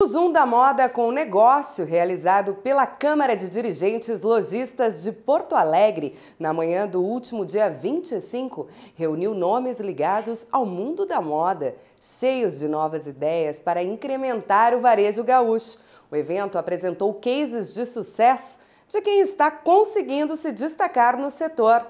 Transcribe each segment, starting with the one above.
O Zoom da Moda com o negócio realizado pela Câmara de Dirigentes Lojistas de Porto Alegre na manhã do último dia 25 reuniu nomes ligados ao mundo da moda, cheios de novas ideias para incrementar o varejo gaúcho. O evento apresentou cases de sucesso de quem está conseguindo se destacar no setor.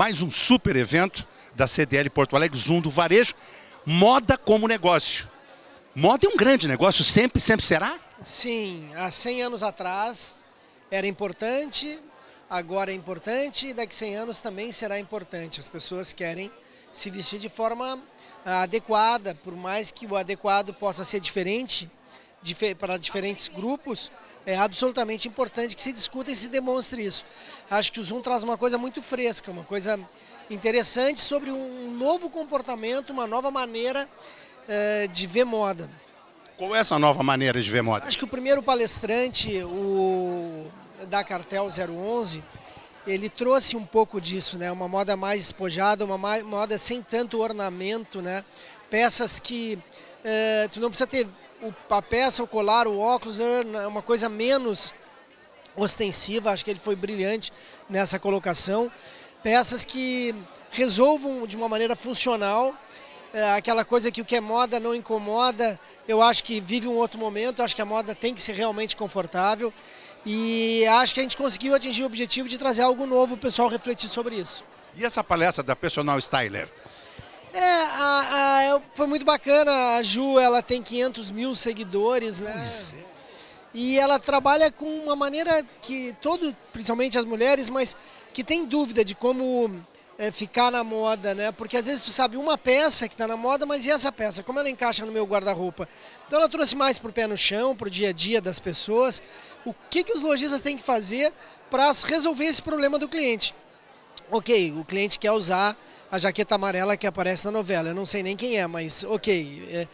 Mais um super evento da CDL Porto Alegre, Zoom do Varejo. Moda como negócio. Moda é um grande negócio, sempre, sempre será? Sim, há 100 anos atrás era importante, agora é importante e daqui a 100 anos também será importante. As pessoas querem se vestir de forma adequada, por mais que o adequado possa ser diferente para diferentes grupos, é absolutamente importante que se discuta e se demonstre isso. Acho que o Zoom traz uma coisa muito fresca, uma coisa interessante sobre um novo comportamento, uma nova maneira é, de ver moda. Qual é essa nova maneira de ver moda? Acho que o primeiro palestrante, o da Cartel 011, ele trouxe um pouco disso, né? Uma moda mais espojada, uma moda sem tanto ornamento, né? Peças que é, tu não precisa ter a peça, o colar, o óculos é uma coisa menos ostensiva, acho que ele foi brilhante nessa colocação. Peças que resolvam de uma maneira funcional, é, aquela coisa que o que é moda não incomoda, eu acho que vive um outro momento, acho que a moda tem que ser realmente confortável e acho que a gente conseguiu atingir o objetivo de trazer algo novo, o pessoal refletir sobre isso. E essa palestra da Personal Styler? É, a, a, foi muito bacana. A Ju, ela tem 500 mil seguidores, né? Pois é. E ela trabalha com uma maneira que todo, principalmente as mulheres, mas que tem dúvida de como é, ficar na moda, né? Porque às vezes tu sabe uma peça que está na moda, mas e essa peça? Como ela encaixa no meu guarda-roupa? Então ela trouxe mais para o pé no chão, para o dia a dia das pessoas. O que, que os lojistas têm que fazer para resolver esse problema do cliente? Ok, o cliente quer usar a jaqueta amarela que aparece na novela. Eu não sei nem quem é, mas ok. É,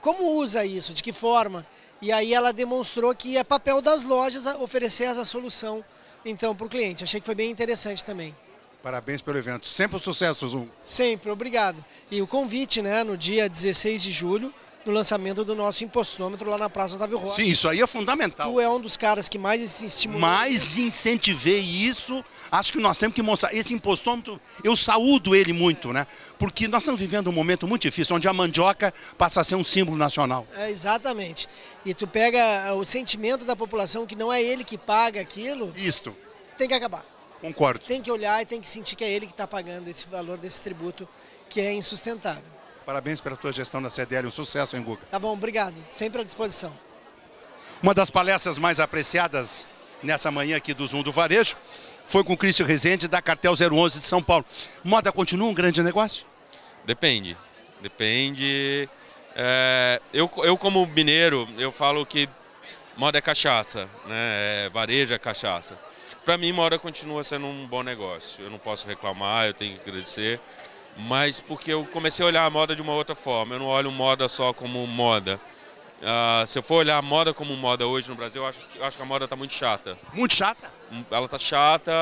como usa isso? De que forma? E aí ela demonstrou que é papel das lojas oferecer essa solução então para o cliente. Achei que foi bem interessante também. Parabéns pelo evento. Sempre um sucesso, Zoom. Sempre, obrigado. E o convite, né, no dia 16 de julho, no lançamento do nosso impostômetro lá na Praça Otávio Rocha. Sim, isso aí é fundamental. Tu é um dos caras que mais estimulou. Mais incentivei isso. Acho que nós temos que mostrar. Esse impostômetro, eu saúdo ele muito, né? Porque nós estamos vivendo um momento muito difícil, onde a mandioca passa a ser um símbolo nacional. É, exatamente. E tu pega o sentimento da população que não é ele que paga aquilo. Isto. Tem que acabar. Concordo. Tem que olhar e tem que sentir que é ele que está pagando esse valor desse tributo que é insustentável. Parabéns pela tua gestão da CDL, um sucesso, hein, Guga? Tá bom, obrigado. Sempre à disposição. Uma das palestras mais apreciadas nessa manhã aqui do Zoom do Varejo foi com o Cristian Rezende, da Cartel 011 de São Paulo. Moda continua um grande negócio? Depende. Depende. É, eu, eu, como mineiro, eu falo que moda é cachaça, né? É, varejo é cachaça. Para mim, moda continua sendo um bom negócio. Eu não posso reclamar, eu tenho que agradecer mas porque eu comecei a olhar a moda de uma outra forma. Eu não olho moda só como moda. Uh, se eu for olhar a moda como moda hoje no Brasil, eu acho, eu acho que a moda está muito chata. Muito chata? Ela está chata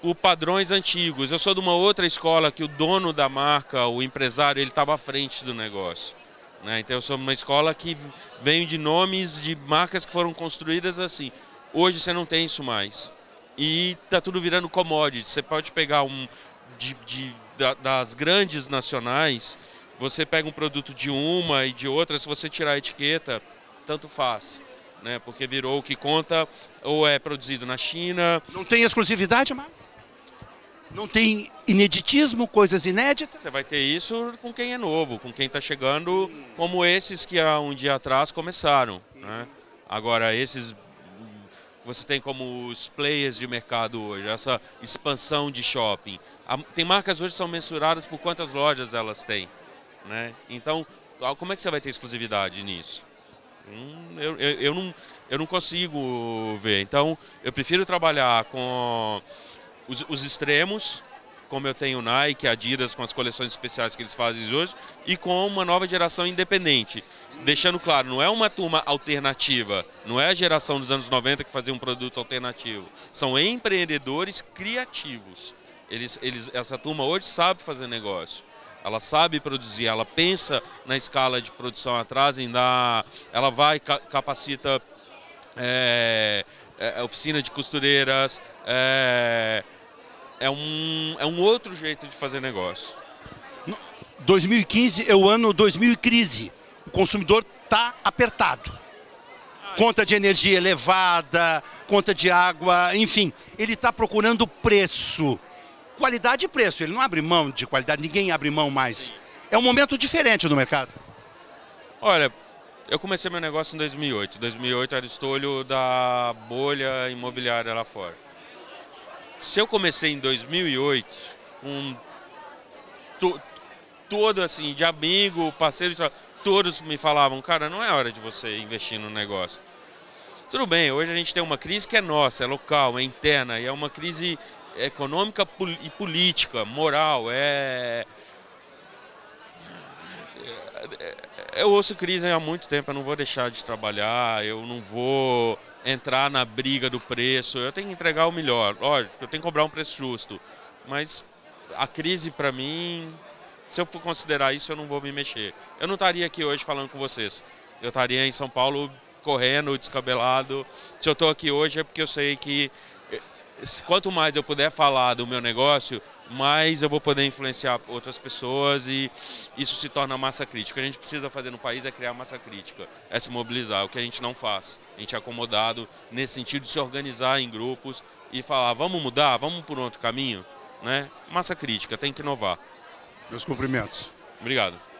por padrões antigos. Eu sou de uma outra escola que o dono da marca, o empresário, ele estava à frente do negócio. Né? Então eu sou uma escola que vem de nomes de marcas que foram construídas assim. Hoje você não tem isso mais. E está tudo virando commodity. Você pode pegar um de, de da, das grandes nacionais, você pega um produto de uma e de outra, se você tirar a etiqueta, tanto faz. Né? Porque virou o que conta, ou é produzido na China. Não tem exclusividade mais? Não tem ineditismo, coisas inéditas? Você vai ter isso com quem é novo, com quem está chegando, como esses que há um dia atrás começaram. Né? Agora, esses você tem como os players de mercado hoje, essa expansão de shopping. Tem marcas hoje que são mensuradas por quantas lojas elas têm. Né? Então, como é que você vai ter exclusividade nisso? Hum, eu, eu, eu, não, eu não consigo ver. Então, eu prefiro trabalhar com os, os extremos, como eu tenho Nike, Adidas com as coleções especiais que eles fazem hoje, e com uma nova geração independente. Deixando claro, não é uma turma alternativa, não é a geração dos anos 90 que fazia um produto alternativo. São empreendedores criativos. Eles, eles, essa turma hoje sabe fazer negócio. Ela sabe produzir, ela pensa na escala de produção atrás, dar, ela vai, capacita é, é, oficina de costureiras, é, é, um, é um outro jeito de fazer negócio. 2015 é o ano 2000 crise. O consumidor está apertado. Conta de energia elevada, conta de água, enfim. Ele está procurando preço. Qualidade e preço. Ele não abre mão de qualidade, ninguém abre mão mais. É um momento diferente no mercado. Olha, eu comecei meu negócio em 2008. 2008 era estolho da bolha imobiliária lá fora. Se eu comecei em 2008, com to, todo assim, de amigo, parceiro, todos me falavam, cara, não é hora de você investir no negócio. Tudo bem, hoje a gente tem uma crise que é nossa, é local, é interna, e é uma crise econômica e política, moral, é eu ouço crise há muito tempo, eu não vou deixar de trabalhar, eu não vou entrar na briga do preço, eu tenho que entregar o melhor. Lógico, eu tenho que cobrar um preço justo, mas a crise para mim, se eu for considerar isso, eu não vou me mexer. Eu não estaria aqui hoje falando com vocês. Eu estaria em São Paulo correndo, descabelado. Se eu estou aqui hoje é porque eu sei que quanto mais eu puder falar do meu negócio, mais eu vou poder influenciar outras pessoas e isso se torna massa crítica. O que a gente precisa fazer no país é criar massa crítica, é se mobilizar, o que a gente não faz. A gente é acomodado nesse sentido de se organizar em grupos e falar, vamos mudar, vamos por outro caminho, né? Massa crítica, tem que inovar. Meus cumprimentos. Obrigado.